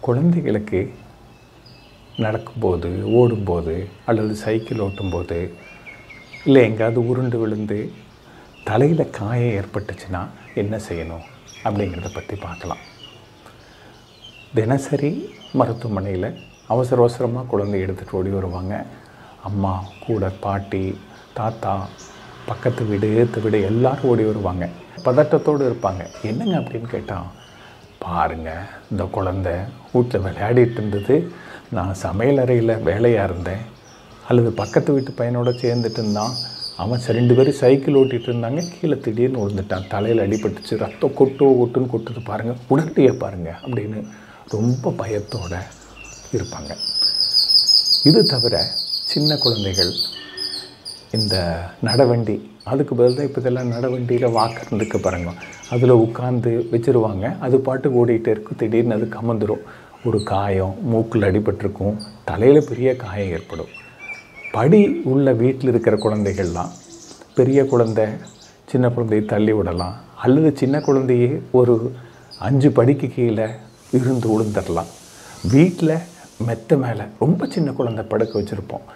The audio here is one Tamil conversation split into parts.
குழந்தைகளுக்கு நடக்கும்போது ஓடும்போது அல்லது சைக்கிள் ஓட்டும்போது இல்லை எங்கேயாவது உருண்டு விழுந்து தலையில் காயம் ஏற்பட்டுச்சுன்னா என்ன செய்யணும் அப்படிங்கிறத பற்றி பார்க்கலாம். தினசரி மருத்துவமனையில் அவசர அவசரமாக குழந்தை எடுத்துகிட்டு ஓடி வருவாங்க. அம்மா கூட பாட்டி தாத்தா பக்கத்து வீடு ஏற்று வீடு எல்லோரும் ஓடி வருவாங்க. பதட்டத்தோடு இருப்பாங்க. என்னங்க அப்படின்னு கேட்டால் பாருங்கள் இந்த குழந்தை வீட்டில் விளையாடிட்டு இருந்தது. நான் சமையல் அறையில் வேலையாக இருந்தேன். அல்லது பக்கத்து வீட்டு பையனோட சேர்ந்துட்டு இருந்தான். அவன் சரி ரெண்டு பேரும் சைக்கிள் ஓட்டிகிட்டு இருந்தாங்க. கீழே திடீர்னு விழுந்துட்டான். தலையில் அடிபட்டுச்சு. ரத்தம் கொட்டோ கொட்டுன்னு கொட்டுது பாருங்கள் உடனடியே பாருங்கள் அப்படின்னு ரொம்ப பயத்தோட இருப்பாங்க. இது தவிர சின்ன குழந்தைகள் இந்த நடவண்டி அதுக்கு பதில் தான் இப்போ இதெல்லாம் நடவண்டியில் வாக்கர் இருக்க பாருங்க. அதில் உட்காந்து வச்சுருவாங்க. அது பாட்டு ஓடிக்கிட்டே இருக்கும். திடீர்னு அது கமந்துடும் ஒரு காயம் மூக்கில் அடிபட்டிருக்கும். தலையில் பெரிய காயம் ஏற்படும். படி உள்ள வீட்டில் இருக்கிற குழந்தைகள்லாம் பெரிய குழந்தை சின்ன குழந்தையை தள்ளி விடலாம். அல்லது சின்ன குழந்தையே ஒரு அஞ்சு படிக்கு கீழே இருந்து விழுந்துடலாம் வீட்டில் மெத்த மேலே ரொம்ப சின்ன குழந்தை படுக்க வச்சுருப்போம்.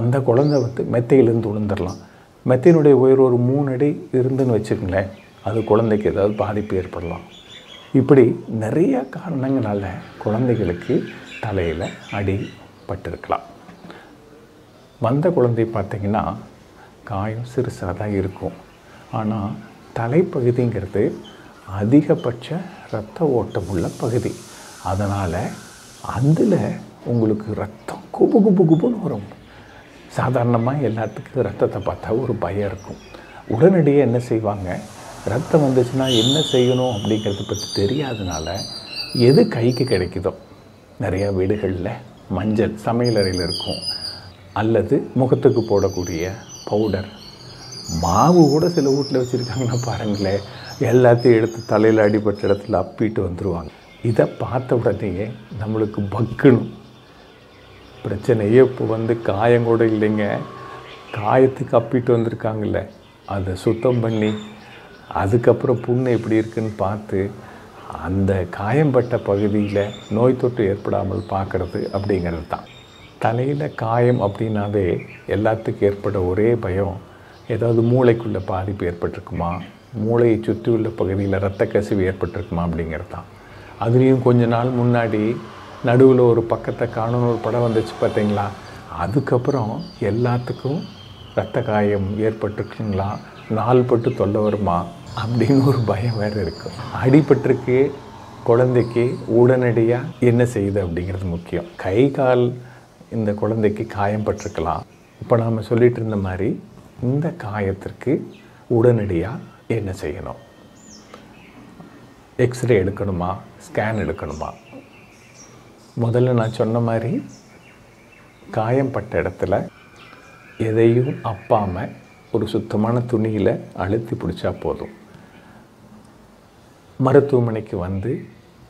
அந்த குழந்தை வந்து மெத்தையிலேருந்து விழுந்துடலாம் மெத்தையினுடைய உயர் ஒரு மூணு அடி இருந்துன்னு வச்சுக்கங்களேன். அது குழந்தைக்கு ஏதாவது பாதிப்பு ஏற்படலாம். இப்படி நிறைய காரணங்களால் குழந்தைகளுக்கு தலையில் அடி பட்டிருக்கலாம். வந்த குழந்தை பார்த்திங்கன்னா காயம் சிறுசாக தான் இருக்கும். ஆனால் தலைப்பகுதிங்கிறது அதிகபட்ச இரத்த ஓட்டம் உள்ள பகுதி. அதனால் அதில் உங்களுக்கு ரத்தம் குபு குபு குபுன்னு வரும். சாதாரணமாக எல்லாத்துக்கும் ரத்தத்தை பார்த்தா ஒரு பயம் இருக்கும். உடனடியாக என்ன செய்வாங்க? ரத்தம் வந்துச்சுன்னா என்ன செய்யணும் அப்படிங்கிறத பற்றி தெரியாதனால எது கைக்கு கிடைக்குதோ நிறையா வீடுகளில் மஞ்சள் சமையலறையில் இருக்கும். அல்லது முகத்துக்கு போடக்கூடிய பவுடர். மாவு கூட சில வீட்டில் வச்சுருக்காங்கன்னா பாருங்களேன் எல்லாத்தையும் எடுத்து தலையில் அடிபட்ட இடத்துல அப்பிட்டு வந்துடுவாங்க இதை பார்த்த உடனேயே நம்மளுக்கு பக்குணும் பிரச்சனையே இப்போ வந்து காயம் கூட இல்லைங்க. காயத்துக்கு அப்பிட்டு வந்திருக்காங்கல்ல. அதை சுத்தம் பண்ணி அதுக்கப்புறம் புண்ணு எப்படி இருக்குன்னு பார்த்து அந்த காயம்பட்ட பகுதியில் நோய் தொற்று ஏற்படாமல் பார்க்குறது அப்படிங்கிறது தான். தலையில் காயம் அப்படின்னாவே எல்லாத்துக்கும் ஏற்பட ஒரே பயம் ஏதாவது மூளைக்குள்ளே பாதிப்பு ஏற்பட்டிருக்குமா? மூளையை சுற்றி உள்ள பகுதியில் இரத்த கசிவு ஏற்பட்டிருக்குமா? அப்படிங்கிறது தான். அதுலேயும் கொஞ்ச நாள் முன்னாடி நடுவில் ஒரு பக்கத்தை காணும்னு ஒரு படம் வந்துச்சு பார்த்தீங்களா? அதுக்கப்புறம் எல்லாத்துக்கும் இரத்த காயம் ஏற்பட்டிருக்குங்களா? நாள் பட்டு தொல்லை வருமா? அப்படின்னு ஒரு பயம் வேறு இருக்கும் அடிபட்டிருக்கு. குழந்தைக்கு உடனடியாக என்ன செய்யுது அப்படிங்கிறது முக்கியம். கை கால் இந்த குழந்தைக்கு காயம் பட்டிருக்கலாம். இப்போ நாம் சொல்லிட்டு இருந்த மாதிரி இந்த காயத்திற்கு உடனடியாக என்ன செய்யணும்? எக்ஸ்ரே எடுக்கணுமா? ஸ்கேன் எடுக்கணுமா? முதல்ல நான் சொன்ன மாதிரி காயம் பட்ட இடத்துல எதையும் அப்பாமல் ஒரு சுத்தமான துணியில் அழுத்தி பிடிச்சா போதும். மருத்துவமனைக்கு வந்து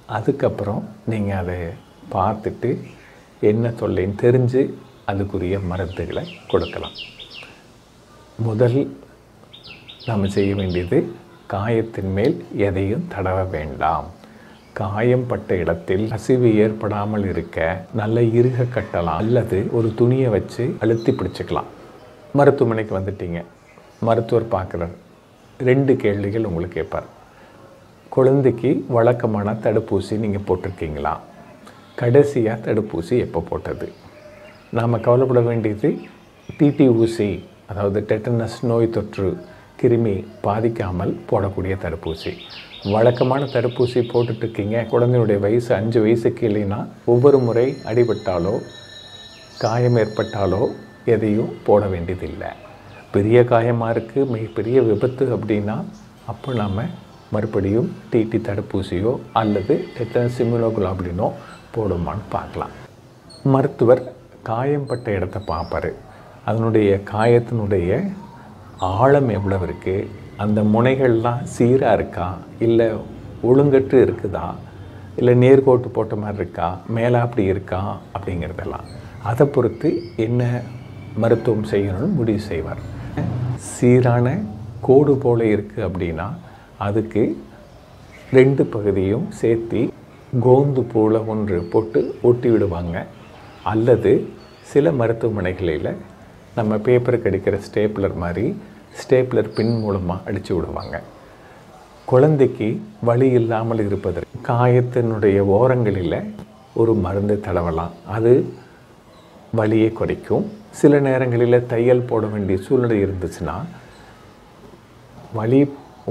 அதுக்கப்புறம் நீங்கள் அதை பார்த்துட்டு என்ன தொல்லைன்னு தெரிஞ்சு அதுக்குரிய மருந்துகளை கொடுக்கலாம். முதல் நாம் செய்ய வேண்டியது காயத்தின் மேல் எதையும் தடவ வேண்டாம். காயம் பட்ட இடத்தில் கசிவு ஏற்படாமல் இருக்க நல்ல இருக கட்டலாம். அல்லது ஒரு துணியை வச்சு அழுத்தி பிடிச்சிக்கலாம். மருத்துவமனைக்கு வந்துட்டீங்க. மருத்துவர் பார்க்குறார். ரெண்டு கேள்விகள் உங்களுக்கு கேட்பார். குழந்தைக்கு வழக்கமான தடுப்பூசி நீங்கள் போட்டிருக்கீங்களா? கடைசியாக தடுப்பூசி எப்போ போட்டது? நாம் கவலைப்பட வேண்டியது டிடி ஊசி அதாவது டெட்டனஸ் நோய் தொற்று கிருமி பாதிக்காமல் போடக்கூடிய தடுப்பூசி. வழக்கமான தடுப்பூசி போட்டுட்ருக்கீங்க. குழந்தையுடைய வயசு அஞ்சு வயசுக்கு இல்லைன்னா ஒவ்வொரு முறை அடிபட்டாலோ காயம் ஏற்பட்டாலோ எதையும் போட வேண்டியதில்லை. பெரிய காயமாக இருக்குது மிகப்பெரிய விபத்து அப்படின்னா அப்போ நாம் மறுபடியும் டிடி தடுப்பூசியோ அல்லது டெட்டனஸ் இம்யூனோகுலாபினோ போடுமான்னு பார்க்கலாம். மருத்துவர் காயம்பட்ட இடத்த பார்ப்பார். அதனுடைய காயத்தினுடைய ஆழம் எவ்வளவு இருக்குது அந்த முனைகள்லாம் சீராக இருக்கா? இல்லை ஒழுங்கற்று இருக்குதா? இல்லை நேர்கோட்டு போட்ட மாதிரி இருக்கா? மேலே அப்படி இருக்கா? அப்படிங்கிறதெல்லாம். அதை பொறுத்து என்ன மருத்துவம் செய்யணும்னு முடிவு செய்வார். சீரான கோடு போல இருக்குது அப்படின்னா அதுக்கு ரெண்டு பகுதியும் சேர்த்து கோந்து போல ஒன்று போட்டு ஒட்டி விடுவாங்க. அல்லது சில மருத்துவமனைகளில் நம்ம பேப்பருக்கு அடிக்கிற ஸ்டேப்லர் மாதிரி ஸ்டேப்லர் பின் மூலமாக அடித்து விடுவாங்க. குழந்தைக்கு வலி இல்லாமல் இருப்பதற்கு காயத்தினுடைய ஓரங்களில் ஒரு மருந்து தடவலாம். அது வலியை குறைக்கும். சில நேரங்களில் தையல் போட வேண்டிய சூழ்நிலை இருந்துச்சுன்னா வலி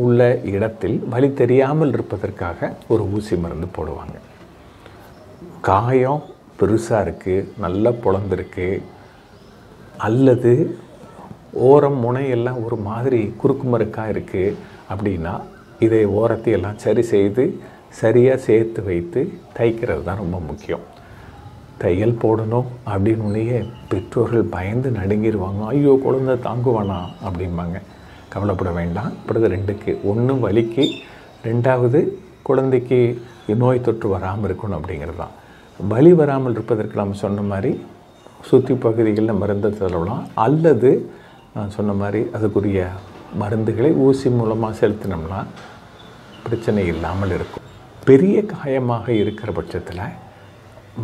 உள்ள இடத்தில் வலி தெரியாமல் இருப்பதற்காக ஒரு ஊசி மருந்து போடுவாங்க. காயம் பெருசாக இருக்குது நல்லா பொழந்திருக்கு அல்லது ஓரம் முனையெல்லாம் ஒரு மாதிரி குறுக்கு மறுக்காக இருக்குது அப்படின்னா இதை ஓரத்தை எல்லாம் சரி செய்து சரியாக சேர்த்து வைத்து தைக்கிறது தான் ரொம்ப முக்கியம். தையல் போடணும் அப்படின்னு உடனேயே பெற்றோர்கள் பயந்து நடுங்கிடுவாங்க ஐயோ குழந்தை தாங்குவானா அப்படிம்பாங்க. கவலைப்பட வேண்டாம். அப்புறம் ரெண்டுக்கு ஒன்று வலிக்கு ரெண்டாவது குழந்தைக்கு நோய் தொற்று வராமல் இருக்கணும் அப்படிங்கிறது தான். வலி வராமல் இருப்பதற்கு நம்ம சொன்ன மாதிரி சுற்றி பகுதிகளில் மருந்து தரலாம் அல்லது சொன்ன மாதிரி அதுக்குரிய மருந்துகளை ஊசி மூலமாக செலுத்தினோம்னா பிரச்சனை இல்லாமல் இருக்கும். பெரிய காயமாக இருக்கிற பட்சத்தில்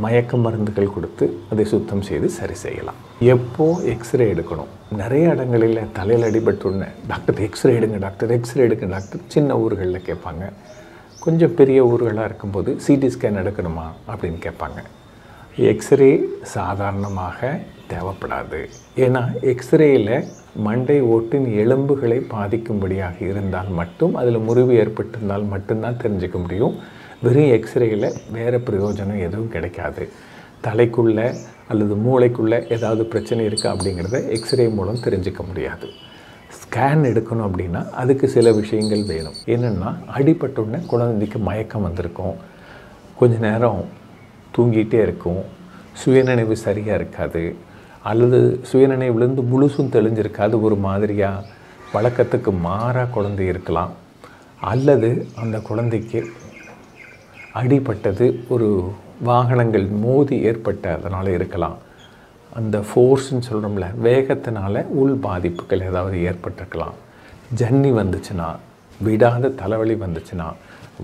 மயக்க மருந்துகள் கொடுத்து அதை சுத்தம் செய்து சரி செய்யலாம். எப்போ எக்ஸ்ரே எடுக்கணும்? நிறைய இடங்களில் தலையில் அடிபட்டுடனே டாக்டர் எக்ஸ்ரே எடுங்க டாக்டர் எக்ஸ்ரே எடுங்க டாக்டர் சின்ன ஊர்களில் கேட்பாங்க. கொஞ்சம் பெரிய ஊர்களாக இருக்கும்போது சிடி ஸ்கேன் எடுக்கணுமா அப்படின்னு கேட்பாங்க. எக்ஸ்ரே சாதாரணமாக தேவைப்படாது. ஏன்னா எக்ஸ்ரேயில் மண்டை ஓட்டின் எலும்புகளை பாதிக்கும்படியாக இருந்தால் மட்டும் அதில் முறிவு ஏற்பட்டிருந்தால் மட்டும்தான் தெரிஞ்சுக்க முடியும். வெறும் எக்ஸ்ரேயில் வேறு பிரயோஜனம் எதுவும் கிடைக்காது. தலைக்குள்ளே அல்லது மூளைக்குள்ளே ஏதாவது பிரச்சனை இருக்கா அப்படிங்கிறத எக்ஸ்ரே மூலம் தெரிஞ்சுக்க முடியாது. ஸ்கேன் எடுக்கணும் அப்படின்னா அதுக்கு சில விஷயங்கள் வேணும். என்னென்னா அடிபட்டுடனே குழந்தைக்கு மயக்கம் வந்திருக்கும். கொஞ்ச நேரம் தூங்கிகிட்டே இருக்கும். சுயநினைவு சரியாக இருக்காது. அல்லது சுயநினைவுலேருந்து முழுசும் தெளிஞ்சிருக்காது ஒரு மாதிரியாக வழக்கத்துக்கு மாறாக குழந்தை இருக்கலாம். அல்லது அந்த குழந்தைக்கு அடிபட்டது ஒரு வாகனங்கள் மோதி ஏற்பட்ட அதனால் இருக்கலாம். அந்த ஃபோர்ஸ்ன்னு சொல்கிறோம்ல வேகத்தினால உள் பாதிப்புகள் ஏதாவது ஏற்பட்டிருக்கலாம். ஜன்னி வந்துச்சுன்னா விடாத தலைவலி வந்துச்சுன்னா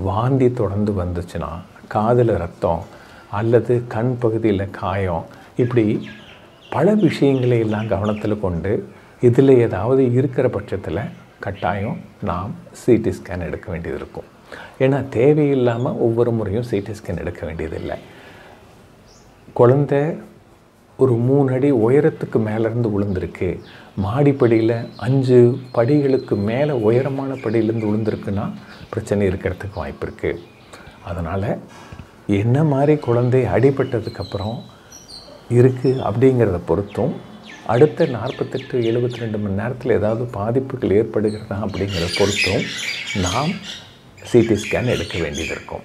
வாந்தி தொடர்ந்து வந்துச்சுன்னா காதில் ரத்தம் அல்லது கண் பகுதியில் காயம் இப்படி பல விஷயங்களை எல்லாம் கவனத்தில் கொண்டு இதில் ஏதாவது இருக்கிற பட்சத்தில் கட்டாயம் நாம் சிடி ஸ்கேன் எடுக்க வேண்டியது இருக்கும். ஏன்னா தேவையில்லாமல் ஒவ்வொரு முறையும் சிடி ஸ்கேன் எடுக்க வேண்டியதில்லை. குழந்தை ஒரு மூணு அடி உயரத்துக்கு மேலேருந்து விழுந்திருக்கு மாடிப்படியில் அஞ்சு படிகளுக்கு மேலே உயரமான படியிலேருந்து விழுந்திருக்குன்னா பிரச்சனை இருக்கிறதுக்கு வாய்ப்பு இருக்குது அதனால் என்ன மாதிரி குழந்தை அடிபட்டதுக்கப்புறம் இருக்குது அப்படிங்கிறத பொறுத்தும் அடுத்த நாற்பத்தெட்டு எழுபத்தி ரெண்டு மணி நேரத்தில் ஏதாவது பாதிப்புகள் ஏற்படுகிறதா அப்படிங்கிறத பொறுத்தும் நாம் சிடி ஸ்கேன் எடுக்க வேண்டியது இருக்கும்.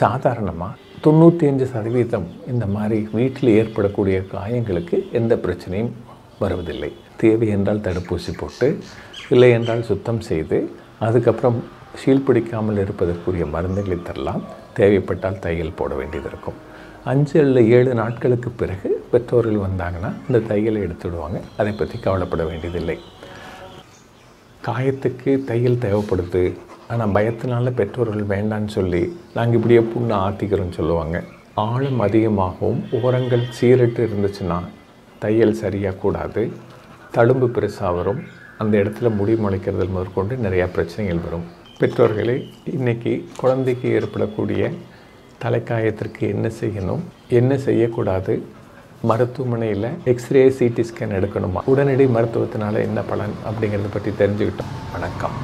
சாதாரணமாக தொண்ணூற்றி அஞ்சு சதவீதம் இந்த மாதிரி வீட்டில் ஏற்படக்கூடிய காயங்களுக்கு எந்த பிரச்சனையும் வருவதில்லை. தேவை என்றால் தடுப்பூசி போட்டு இல்லை என்றால் சுத்தம் செய்து அதுக்கப்புறம் ஷீல் பிடிக்காமல் இருப்பதற்குரிய மருந்துகளை தரலாம். தேவைப்பட்டால் தையல் போட வேண்டியது இருக்கும். அஞ்சு அல்ல ஏழு நாட்களுக்கு பிறகு பெற்றோர்கள் வந்தாங்கன்னா இந்த தையலை எடுத்துடுவாங்க. அதை பற்றி கவலைப்பட வேண்டியதில்லை. காயத்துக்கு தையல் தேவைப்படுது. ஆனால் பயத்தினால பெற்றோர்கள் வேண்டான்னு சொல்லி நாங்கள் இப்படியே புண்ணை ஆற்றிக்கிறோன்னு சொல்லுவாங்க. ஆழம் அதிகமாகவும் ஓரங்கள் சீரட்டு இருந்துச்சுன்னா தையல் சரியாக கூடாது. தழும்பு பெருசாக வரும். அந்த இடத்துல முடி முளைக்கிறதில் முதற்கொண்டு நிறையா பிரச்சனைகள் வரும். பெற்றோர்களே இன்றைக்கி குழந்தைக்கு ஏற்படக்கூடிய தலைக்காயத்திற்கு என்ன செய்யணும்? என்ன செய்யக்கூடாது? மருத்துவமனையில் எக்ஸ்ரே சிடி ஸ்கேன் எடுக்கணுமா? உடனடி மருத்துவத்தினால என்ன பலன் அப்படிங்கிறத பற்றி தெரிஞ்சுக்கிட்டோம். வணக்கம்.